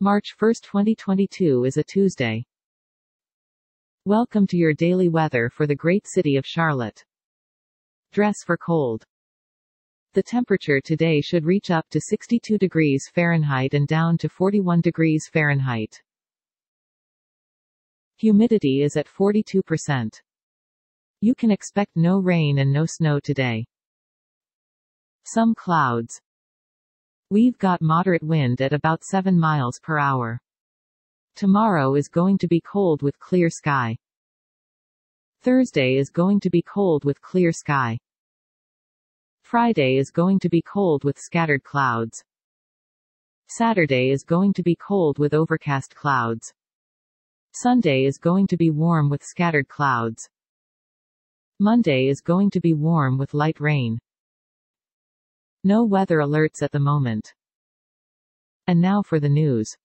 March 1, 2022 is a Tuesday. Welcome to your daily weather for the great city of Charlotte. Dress for cold. The temperature today should reach up to 62 degrees Fahrenheit and down to 41 degrees Fahrenheit. Humidity is at 42%. You can expect no rain and no snow today. Some clouds. We've got moderate wind at about 7 miles per hour. Tomorrow is going to be cold with clear sky. Thursday is going to be cold with clear sky. Friday is going to be cold with scattered clouds. Saturday is going to be cold with overcast clouds. Sunday is going to be warm with scattered clouds. Monday is going to be warm with light rain. No weather alerts at the moment. And now for the news.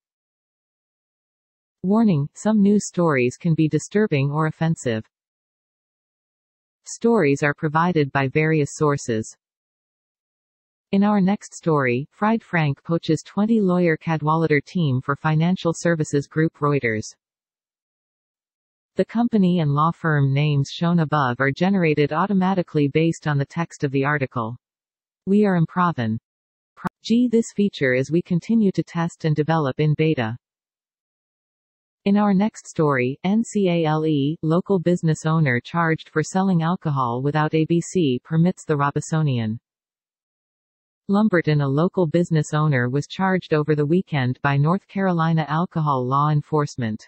Warning, some news stories can be disturbing or offensive. Stories are provided by various sources. In our next story, Fried Frank poaches 20 lawyer Cadwalader team for financial services group Reuters. The company and law firm names shown above are generated automatically based on the text of the article. We are improven. G this feature as we continue to test and develop in beta. In our next story, NCALE, local business owner charged for selling alcohol without ABC permits the Robesonian. Lumberton a local business owner was charged over the weekend by North Carolina alcohol law enforcement.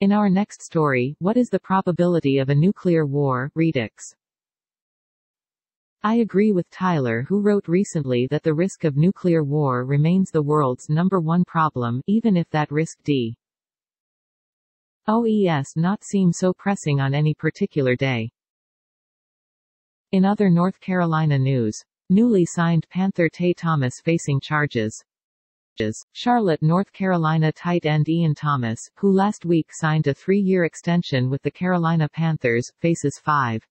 In our next story, what is the probability of a nuclear war, Redux. I agree with Tyler who wrote recently that the risk of nuclear war remains the world's number one problem, even if that risk d. OES not seem so pressing on any particular day. In other North Carolina news, newly signed Panther Tay Thomas facing charges. Charlotte, North Carolina tight end Ian Thomas, who last week signed a three-year extension with the Carolina Panthers, faces five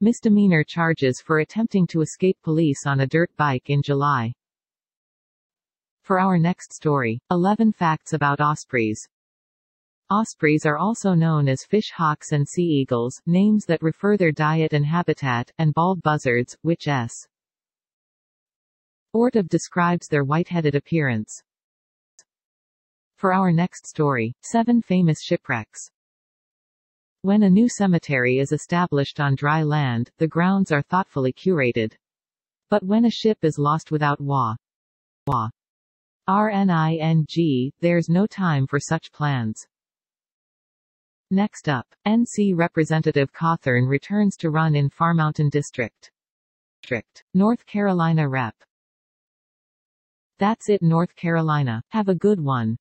misdemeanor charges for attempting to escape police on a dirt bike in July. For our next story, 11 facts about ospreys. Ospreys are also known as fish hawks and sea eagles, names that refer their diet and habitat, and bald buzzards, which s. Ortov describes their white-headed appearance. For our next story, 7 famous shipwrecks. When a new cemetery is established on dry land, the grounds are thoughtfully curated. But when a ship is lost without wa, wa, RNING, there's no time for such plans. Next up, NC Representative Cawthorn returns to run in Farmountain District. District. North Carolina Rep. That's it North Carolina. Have a good one.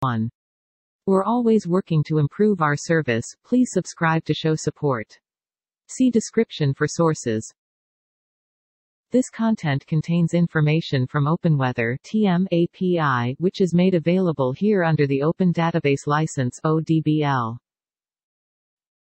1. We're always working to improve our service, please subscribe to show support. See description for sources. This content contains information from OpenWeather TM API, which is made available here under the Open Database License ODBL.